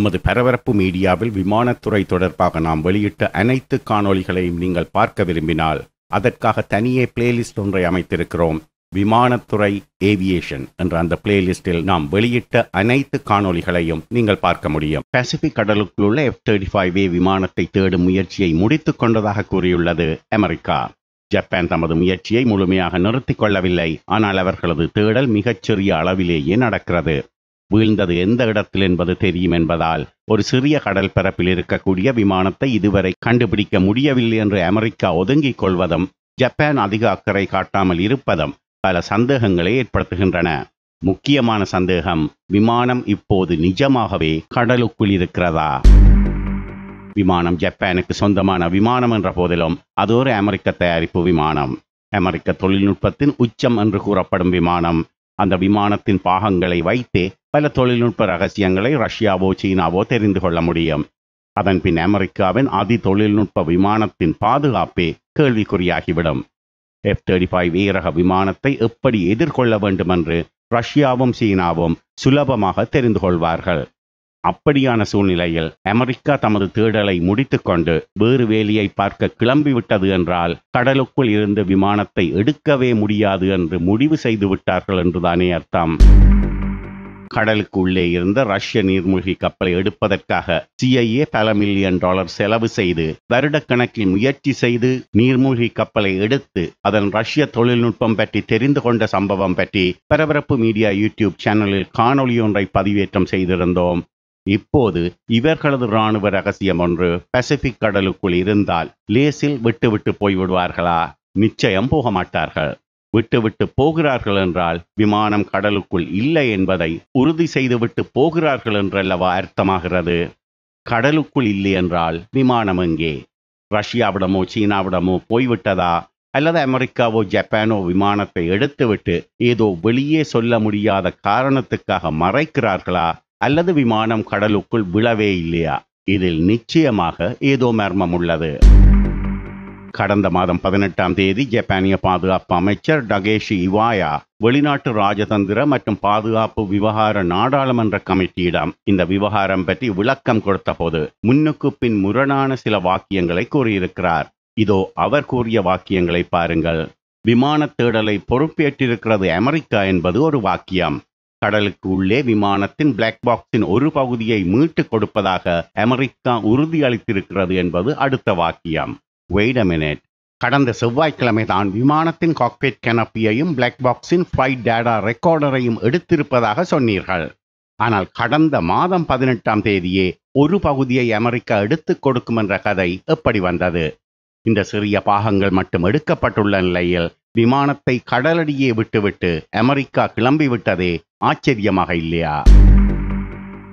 எமது பரபரப்பு மீடியாவில் விமானத்துறை தொடர்பாக நாம் வெளியிட்ட அனைத்து காணொளிகளையும் நீங்கள் பார்க்க விரும்பினால் அதற்காக தனியே பிளேலிஸ்ட் ஒன்றை அமைத்திருக்கிறோம் விமானத்துறை ஏவியேஷன் என்ற அந்த பிளேலிஸ்டில் நாம் வெளியிட்ட அனைத்து காணொலிகளையும் நீங்கள் பார்க்க முடியும். பசிபிக் கடலுக்குள் உள்ள எஃப் தேர்ட்டி ஃபைவ் ஏ விமானத்தை தேடும் முயற்சியை முடித்துக் கொண்டதாக கூறியுள்ளது அமெரிக்கா. ஜப்பான் தமது முயற்சியை முழுமையாக நிறுத்திக் கொள்ளவில்லை ஆனால் அவர்களது தேடல் மிகச்சிறிய அளவிலேயே நடக்கிறது. வீழ்ந்தது எந்த இடத்தில் என்பது தெரியும் என்பதால் ஒரு சிறிய கடல் பரப்பில் இருக்கக்கூடிய விமானத்தை இதுவரை கண்டுபிடிக்க முடியவில்லை என்று அமெரிக்கா ஒதுங்கிக் கொள்வதும் ஜப்பான் அதிக அக்கறை காட்டாமல் இருப்பதும் பல சந்தேகங்களை ஏற்படுத்துகின்றன. முக்கியமான சந்தேகம் விமானம் இப்போது நிஜமாகவே கடலுக்குள் இருக்கிறதா? விமானம் ஜப்பானுக்கு சொந்தமான விமானம் என்ற போதிலும் அது ஒரு அமெரிக்க தயாரிப்பு விமானம். அமெரிக்க தொழில்நுட்பத்தின் உச்சம் என்று கூறப்படும் விமானம் அந்த விமானத்தின் பாகங்களை வைத்தே பல தொழில்நுட்ப ரகசியங்களை ரஷ்யாவோ சீனாவோ தெரிந்து கொள்ள முடியும். அதன் பின் அமெரிக்காவின் அதி தொழில்நுட்ப விமானத்தின் பாதுகாப்பே கேள்விக்குறியாகிவிடும். எஃப் தேர்ட்டி ஃபைவ் ரக விமானத்தை எப்படி எதிர்கொள்ள வேண்டும் என்று ரஷ்யாவும் சீனாவும் சுலபமாக தெரிந்து கொள்வார்கள். அப்படியான சூழ்நிலையில் அமெரிக்கா தமது தேடலை முடித்துக்கொண்டு வேறு வேலியை பார்க்க கிளம்பிவிட்டது என்றால் கடலுக்குள் இருந்து விமானத்தை எடுக்கவே முடியாது என்று முடிவு செய்து விட்டார்கள் என்றுதானே அர்த்தம். கடலுக்கு உள்ளே இருந்த ரஷ்ய நீர்மூழ்கி கப்பலை எடுப்பதற்காக சிஐஏ பல மில்லியன் டாலர் செலவு செய்து வருடக்கணக்கில் முயற்சி செய்து நீர்மூழ்கி கப்பலை எடுத்து அதன் ரஷ்ய தொழில்நுட்பம் பற்றி தெரிந்து கொண்ட சம்பவம் பற்றி பரபரப்பு மீடியா யூடியூப் சேனலில் காணொளி ஒன்றை பதிவேற்றம் செய்திருந்தோம். இப்போது இவர்களது இராணுவ ரகசியம் ஒன்று பசிபிக் கடலுக்குள் இருந்தால் லேசில் விட்டுவிட்டு போய்விடுவார்களா? நிச்சயம் போக மாட்டார்கள். விட்டுவிட்டு போகிறார்கள் என்றால் விமானம் கடலுக்குள் இல்லை என்பதை உறுதி செய்துவிட்டு போகிறார்கள் என்றல்லவா அர்த்தமாகிறது? கடலுக்குள் இல்லை என்றால் விமானம் எங்கே? ரஷ்யாவிடமோ சீனாவிடமோ போய்விட்டதா? அல்லது அமெரிக்காவோ ஜப்பானோ விமானத்தை எடுத்துவிட்டு ஏதோ வெளியே சொல்ல முடியாத காரணத்துக்காக மறைக்கிறார்களா? அல்லது விமானம் கடலுக்குள் விழவே இல்லையா? இதில் நிச்சயமாக ஏதோ மர்மம் உள்ளது. கடந்த மாதம் பதினெட்டாம் தேதி ஜப்பானிய பாதுகாப்பு அமைச்சர் டகேஷி இவாயா வெளிநாட்டு ராஜதந்திர மற்றும் பாதுகாப்பு விவகார நாடாளுமன்ற கமிட்டியிடம் இந்த விவகாரம் பற்றி விளக்கம் கொடுத்தபோது முன்னுக்கு பின் முரணான சில வாக்கியங்களை கூறியிருக்கிறார். இதோ அவர் கூறிய வாக்கியங்களை பாருங்கள். விமான தேடலை பொறுப்பேற்றிருக்கிறது அமெரிக்கா என்பது ஒரு வாக்கியம். கடலுக்கு உள்ளே விமானத்தின் பிளாக் பாக்ஸின் ஒரு பகுதியை மீட்டுக் கொடுப்பதாக அமெரிக்கா உறுதியளித்திருக்கிறது என்பது அடுத்த வாக்கியம். வெயிட் அ மினிட் கடந்த செவ்வாய்க்கிழமை தான் விமானத்தின் காக்பேட் கெனப்பியையும் பிளாக் பாக்ஸின் ஃப்ளைட் டேட்டா ரெக்கார்டரையும் எடுத்திருப்பதாக சொன்னீர்கள். ஆனால் கடந்த மாதம் பதினெட்டாம் தேதியே ஒரு பகுதியை அமெரிக்கா எடுத்துக் கொடுக்கும் என்ற கதை எப்படி வந்தது? இந்த சிறிய பாகங்கள் மட்டும் எடுக்கப்பட்டுள்ள நிலையில் விமானத்தை கடலடியே விட்டுவிட்டு அமெரிக்கா கிளம்பிவிட்டதே ஆச்சரியமாக இல்லையா?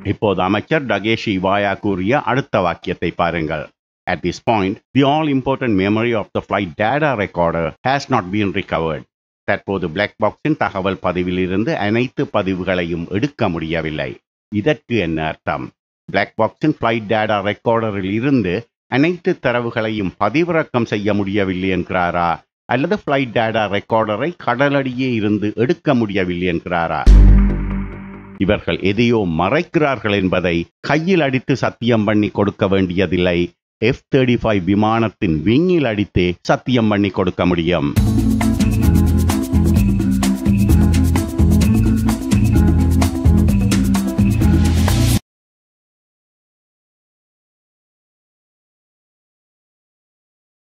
இப்போது அமைச்சர் டகேஷ் இவாயா கூறிய அடுத்த வாக்கியத்தை பாருங்கள். At this point, the all-important memory of the flight data recorder has not been recovered. தற்போது பிளாக் பாக்ஸின் தகவல் பதிவிலிருந்து அனைத்து பதிவுகளையும் எடுக்க முடியவில்லை. இதற்கு என்ன அர்த்தம்? பிளாக் பாக்ஸின் ஃப்ளைட் டேட்டா ரெக்கார்டரில் இருந்து அனைத்து தரவுகளையும் பதிவிறக்கம் செய்ய முடியவில்லை என்கிறாரா? அல்லது ஃப்ளைட் டேடா ரெக்கார்டரை கடலடியே இருந்து எடுக்க முடியவில்லை என்கிறாரா? இவர்கள் எதையோ மறைக்கிறார்கள் என்பதை கையில் அடித்து சத்தியம் பண்ணி கொடுக்க வேண்டியதில்லை. எஃப் தேர்ட்டி ஃபைவ் விமானத்தின் விங்கில் அடித்தே சத்தியம் பண்ணி கொடுக்க முடியும்.